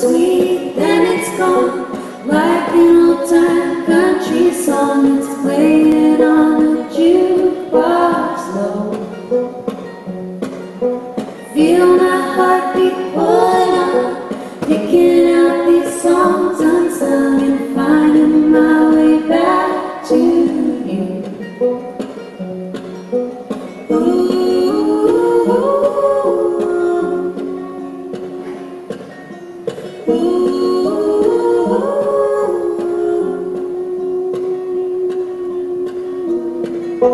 sweet, then it's gone. Like an old time country song, it's played. All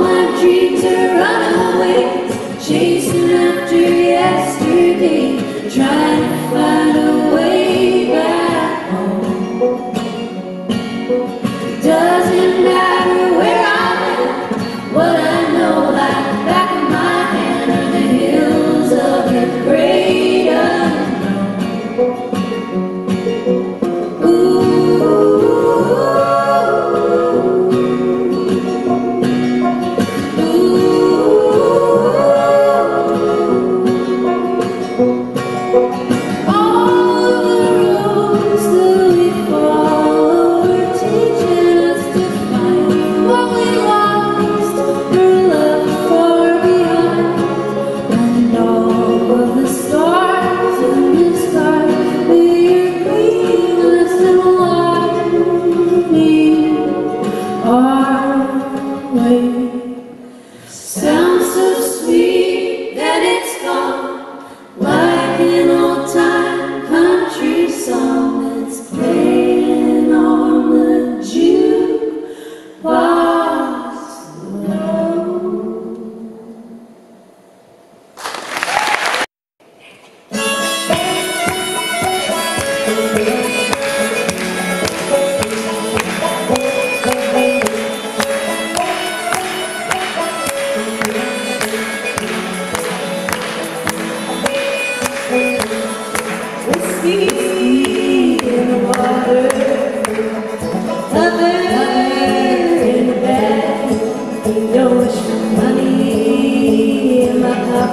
my dreams are runaways, chasing after yesterday, trying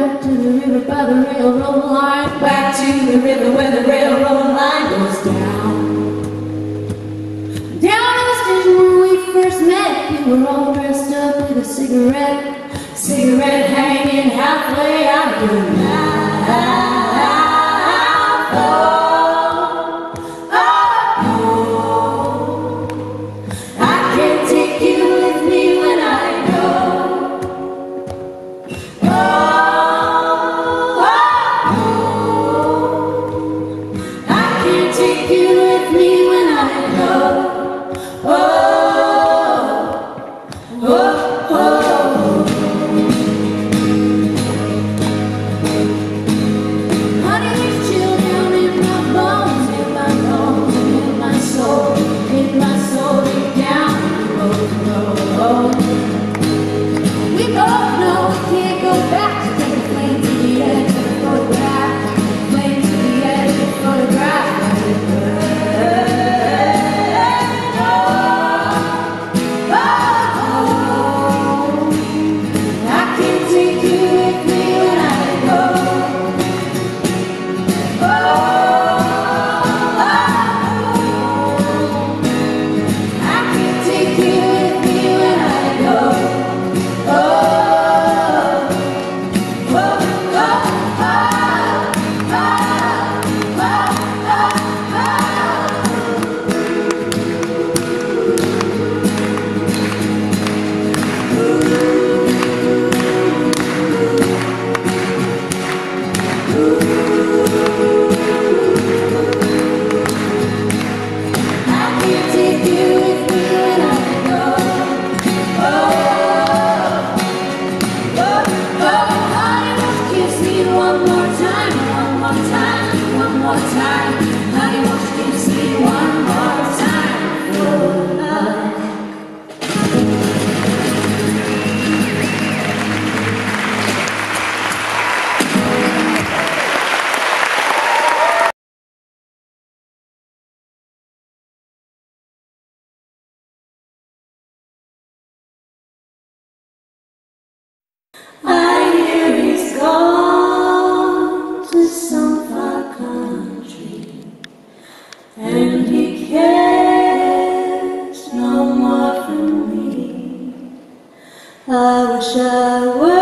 back to the river by the railroad line. Back to the river where the railroad line goes down. Down at the station where we first met, we were all dressed up with a cigarette. Cigarette hanging halfway out of your mouth. It's not. and he cares no more for me. I wish I were.